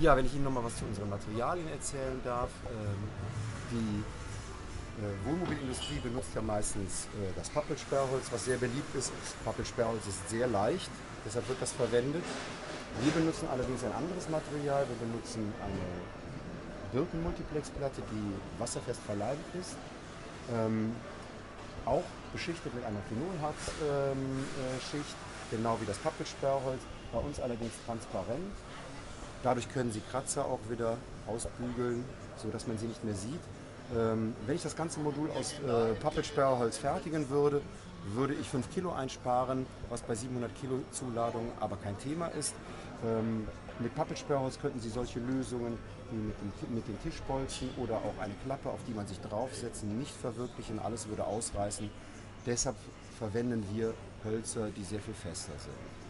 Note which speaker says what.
Speaker 1: Ja, wenn ich Ihnen noch mal was zu unseren Materialien erzählen darf. Ähm, die äh, Wohnmobilindustrie benutzt ja meistens äh, das Pappelsperrholz, was sehr beliebt ist. Pappelsperrholz ist sehr leicht, deshalb wird das verwendet. Wir benutzen allerdings ein anderes Material. Wir benutzen eine Birkenmultiplexplatte, die wasserfest verleimt ist. Ähm, auch beschichtet mit einer Phenolharzschicht, ähm, äh, genau wie das Pappelsperrholz. Bei uns allerdings transparent. Dadurch können Sie Kratzer auch wieder ausbügeln, sodass man sie nicht mehr sieht. Ähm, wenn ich das ganze Modul aus äh, Pappelsperrholz fertigen würde, würde ich 5 Kilo einsparen, was bei 700 Kilo Zuladung aber kein Thema ist. Ähm, mit Pappelsperrholz könnten Sie solche Lösungen wie mit, dem, mit den Tischbolzen oder auch eine Klappe, auf die man sich draufsetzen, nicht verwirklichen. Alles würde ausreißen. Deshalb verwenden wir Hölzer, die sehr viel fester sind.